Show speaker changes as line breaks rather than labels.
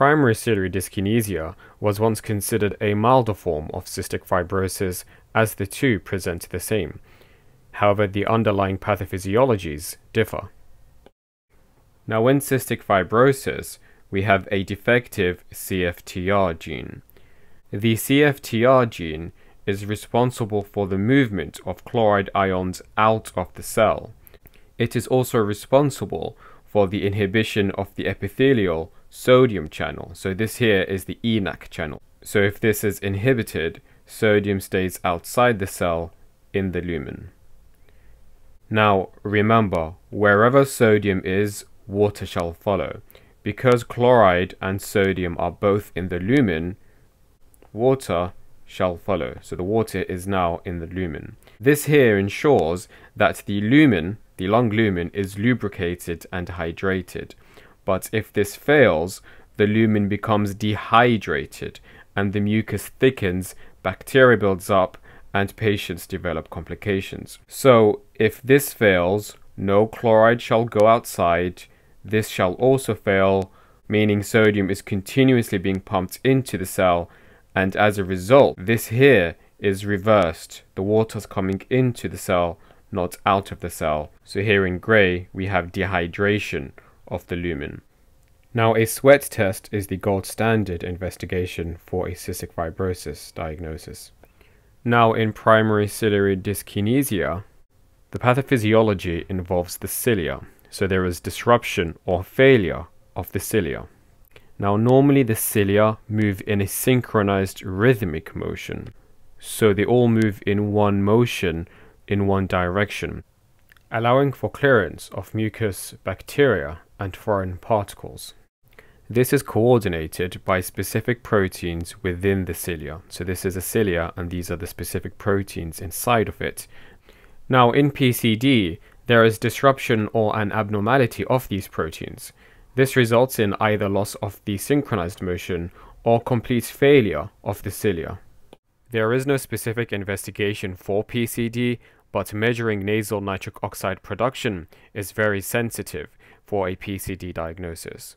Primary ciliary dyskinesia was once considered a milder form of cystic fibrosis as the two present the same. However, the underlying pathophysiologies differ. Now, in cystic fibrosis, we have a defective CFTR gene. The CFTR gene is responsible for the movement of chloride ions out of the cell. It is also responsible for the inhibition of the epithelial sodium channel. So this here is the ENaC channel. So if this is inhibited, sodium stays outside the cell in the lumen. Now remember, wherever sodium is, water shall follow. Because chloride and sodium are both in the lumen, water shall follow. So the water is now in the lumen. This here ensures that the lumen, the lung lumen, is lubricated and hydrated. But if this fails, the lumen becomes dehydrated and the mucus thickens, bacteria builds up, and patients develop complications. So if this fails, no chloride shall go outside, this shall also fail, meaning sodium is continuously being pumped into the cell, and as a result, this here is reversed. The water's coming into the cell, not out of the cell. So here in grey, we have dehydration of the lumen. Now, a sweat test is the gold standard investigation for a cystic fibrosis diagnosis. Now, in primary ciliary dyskinesia, the pathophysiology involves the cilia, so there is disruption or failure of the cilia. Now normally the cilia move in a synchronized rhythmic motion, so they all move in one motion in one direction, allowing for clearance of mucus, bacteria and foreign particles. This is coordinated by specific proteins within the cilia. So this is a cilia and these are the specific proteins inside of it. Now in PCD, there is disruption or an abnormality of these proteins. This results in either loss of the synchronized motion or complete failure of the cilia. There is no specific investigation for PCD, but measuring nasal nitric oxide production is very sensitive for a PCD diagnosis.